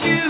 you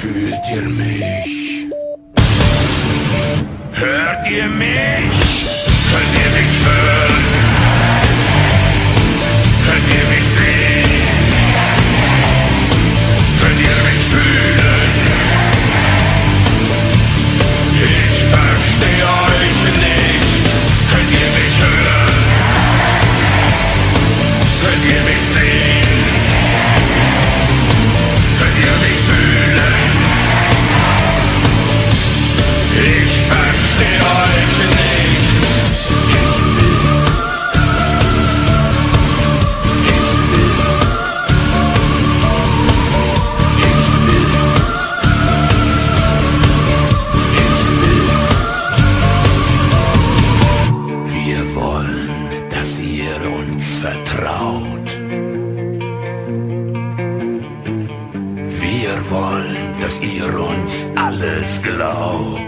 Fühlt ihr mich? Hört ihr mich? Könnt ihr mich hören? vertraut. Wir wollen, dass ihr uns alles glaubt.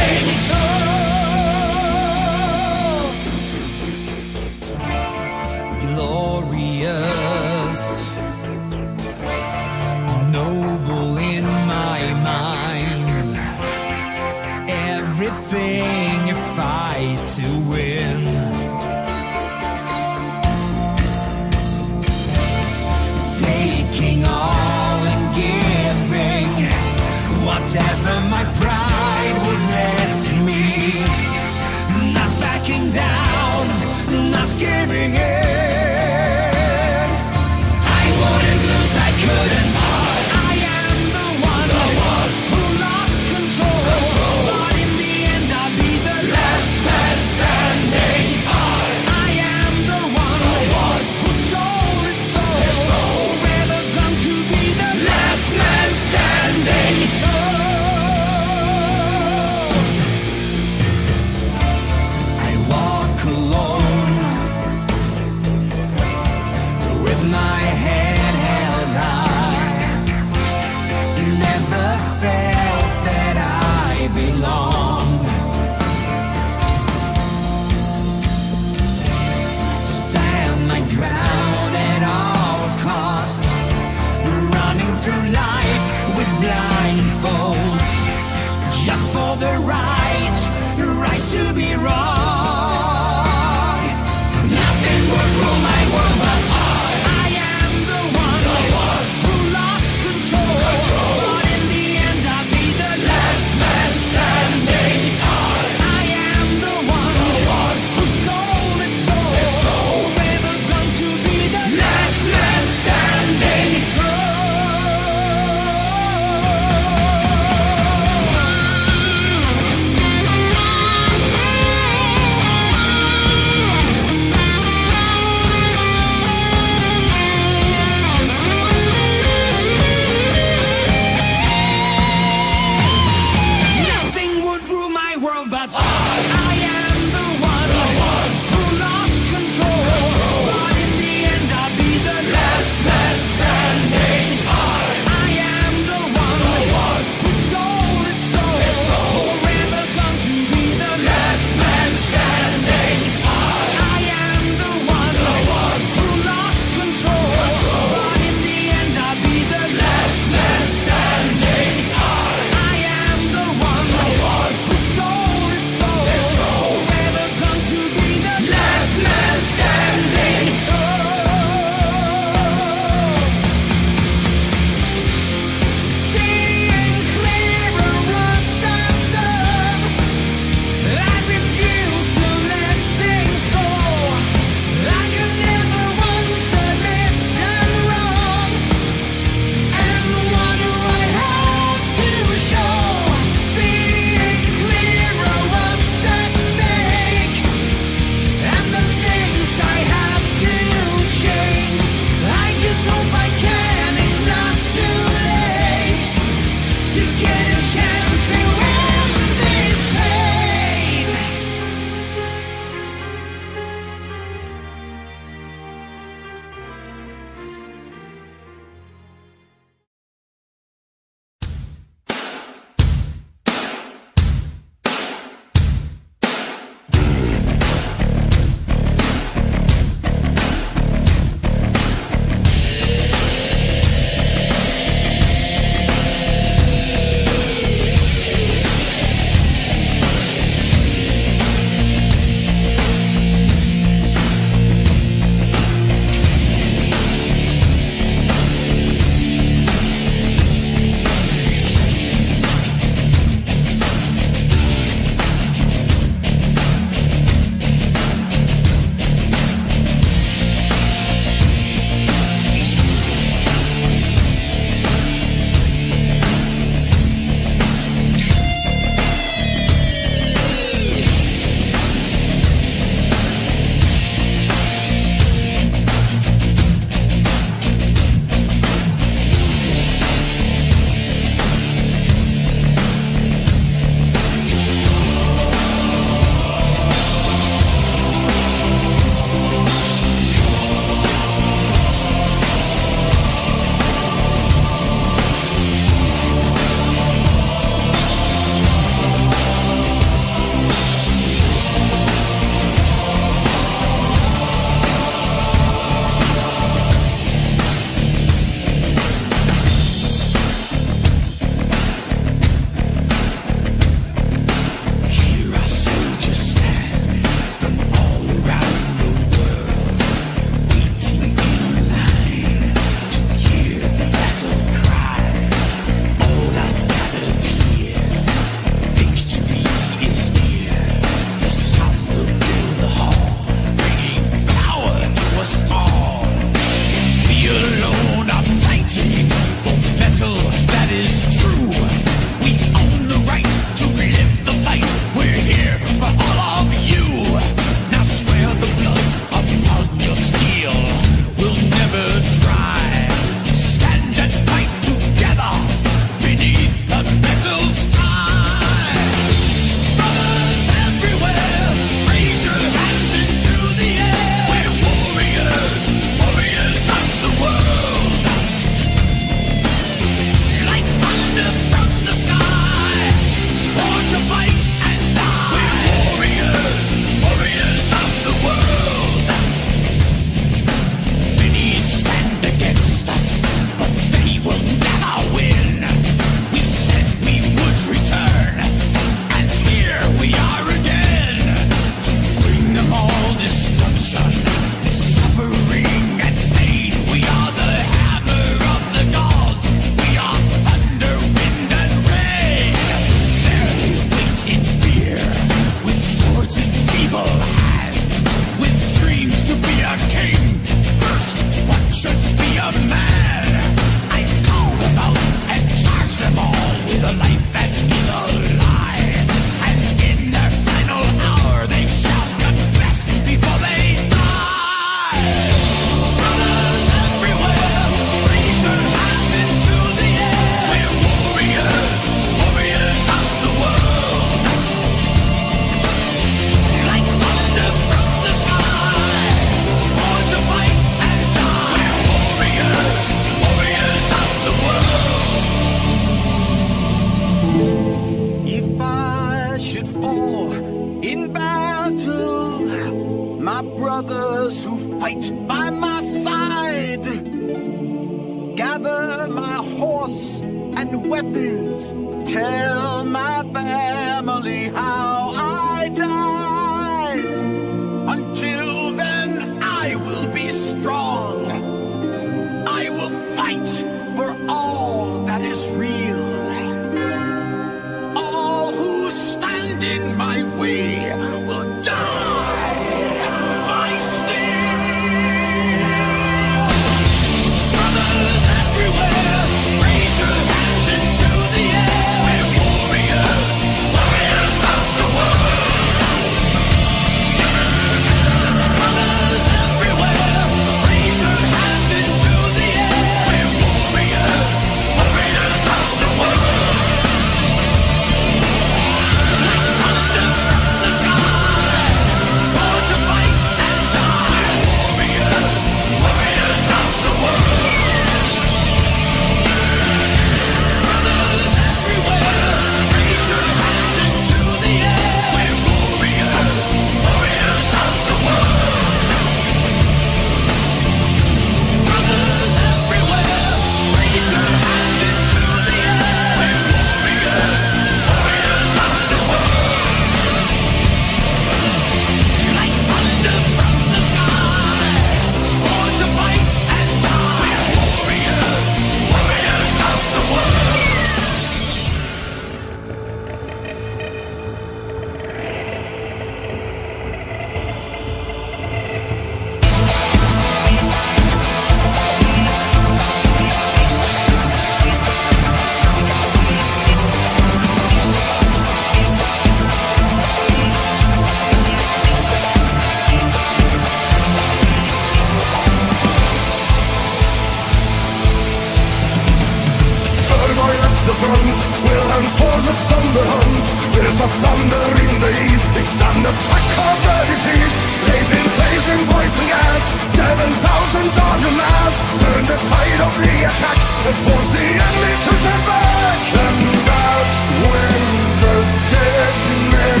Front, Wilhelm's forces on the hunt. There's a thunder in the east, it's an attack of the disease. They've been placing poison gas, 7,000 Georgian mass. Turn the tide of the attack and force the enemy to turn back. And that's when the dead men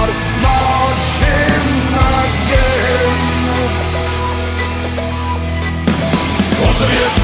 are marching again. Once